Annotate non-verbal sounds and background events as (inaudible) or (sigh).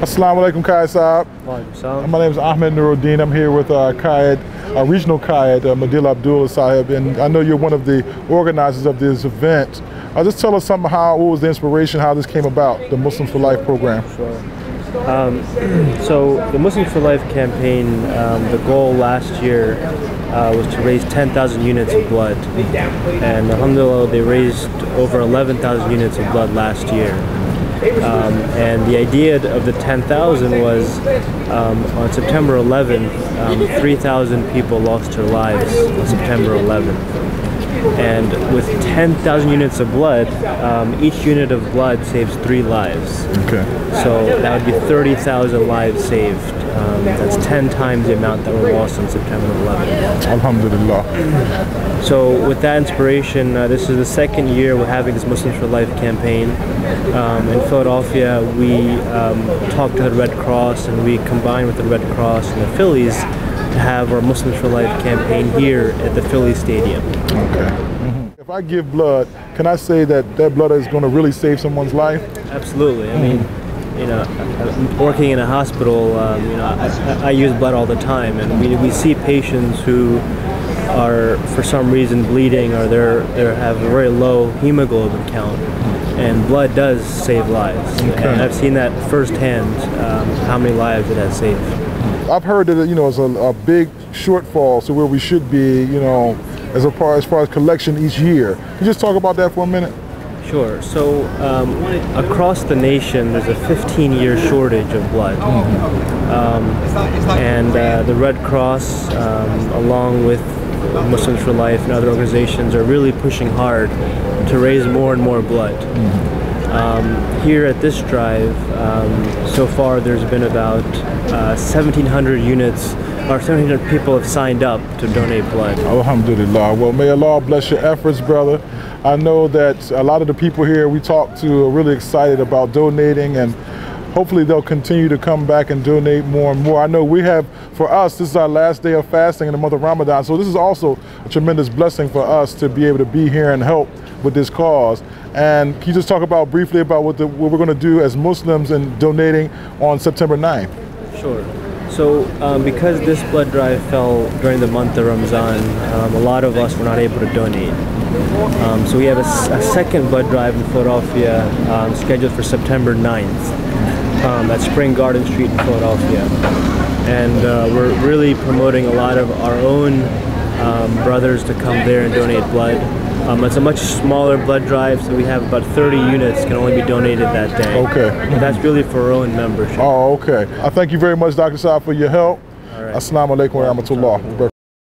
Assalamu alaikum, Qaid Saab. My name is Ahmad Nurideen. I'm here with uh, Qaid, uh, Regional Qaid, uh, Madeel Abdul Sahib, and I know you're one of the organizers of this event. Uh, just tell us something how, what was the inspiration, how this came about, the Muslims for Life program. Sure. Um, (clears throat) so the Muslims for Life campaign, um, the goal last year uh, was to raise 10,000 units of blood. And alhamdulillah, they raised over 11,000 units of blood last year. Um, and the idea of the 10,000 was um, on September 11th, um, 3,000 people lost their lives on September 11th. And with 10,000 units of blood, um, each unit of blood saves three lives. Okay. So that would be 30,000 lives saved. Um, that's 10 times the amount that were lost on September 11th. Alhamdulillah. So with that inspiration, uh, this is the second year we're having this Muslims for Life campaign. Um, in Philadelphia, we um, talked to the Red Cross and we combined with the Red Cross and the Phillies to have our Muslims for Life campaign here at the Philly Stadium. Okay. If I give blood, can I say that that blood is going to really save someone's life? Absolutely. I mean, you know, working in a hospital, um, you know, I, I, use blood all the time, and we, we see patients who are for some reason bleeding or they're they have a very low hemoglobin count, and blood does save lives. Okay. And I've seen that firsthand, um, how many lives it has saved. I've heard that you know it's a, a big shortfall to where we should be, you know, as far as far as collection each year. Can you just talk about that for a minute? Sure. So um, across the nation, there's a 15-year shortage of blood, mm-hmm. um, and uh, the Red Cross, um, along with Muslims for Life and other organizations, are really pushing hard to raise more and more blood. Mm-hmm. Um, here at this drive, um, so far there's been about uh, 1,700 units, or 1,700 people have signed up to donate blood. Alhamdulillah. Well, may Allah bless your efforts, brother. I know that a lot of the people here we talked to are really excited about donating and hopefully they'll continue to come back and donate more and more. I know we have, for us, this is our last day of fasting in the month of Ramadan, so this is also a tremendous blessing for us to be able to be here and help with this cause. And can you just talk about briefly about what, the, what we're going to do as Muslims in donating on September 9th? Sure. So um, because this blood drive fell during the month of Ramadan, um, a lot of us were not able to donate. Um, so we have a, a, second blood drive in Philadelphia um, scheduled for September 9th um, at Spring Garden Street in Philadelphia. And uh, we're really promoting a lot of our own um, brothers to come there and donate blood. Um, it's a much smaller blood drive, so we have about 30 units can only be donated that day. Okay. But that's really for our own membership. Oh, okay. I thank you very much, Dr. Saab, for your help. All right. Assalamu alaikum wa rahmatullah.